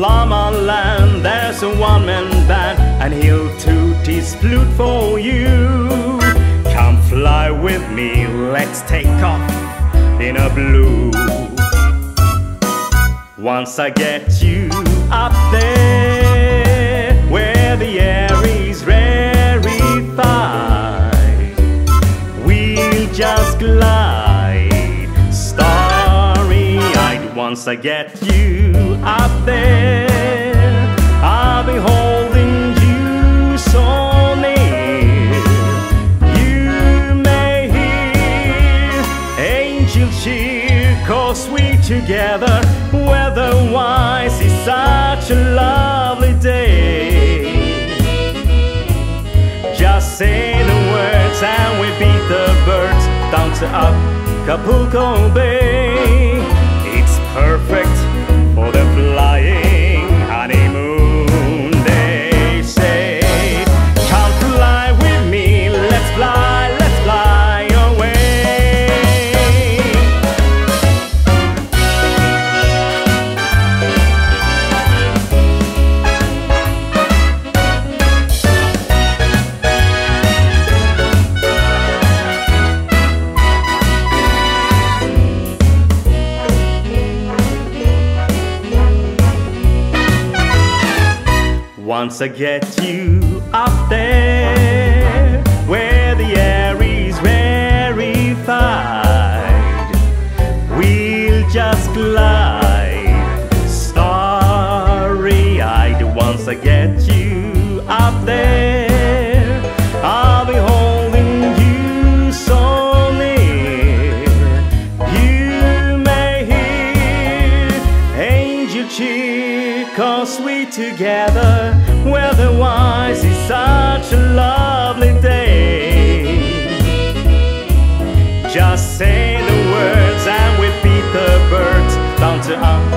Llama Land, there's a one man band, and he'll toot his flute for you. Come fly with me, let's take off in a blue. Once I get you up there, Once I get you up there, I'll be holding you so near. You may hear angel cheer, cause we together, weather-wise, is such a lovely day. Just say the words and we beat the birds down to Acapulco Bay. Perfect Once I get you up there, where the air is rarefied, we'll just glide, together, weather-wise, is such a lovely day. Just say the words and we'll beat the birds down to Acapulco